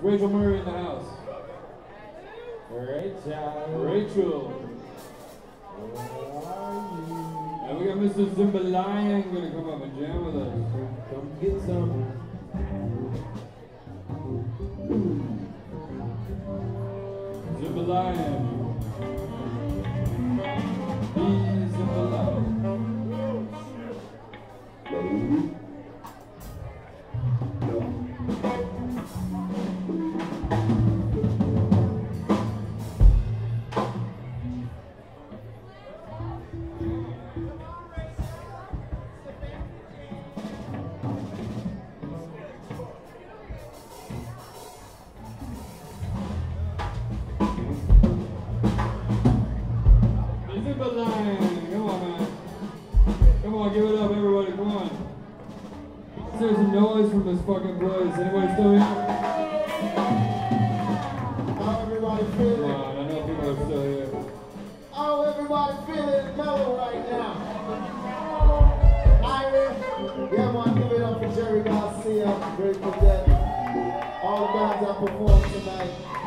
Rachel Murray in the house. Rachel. Rachel. And we got Mr. Zimba Lion gonna come up and jam with us. Come get some. Zimba Lion. Everybody feeling mellow right now? Ira, yeah man, give it up for Jerry Garcia, Grateful Dead. All the bands that performed tonight.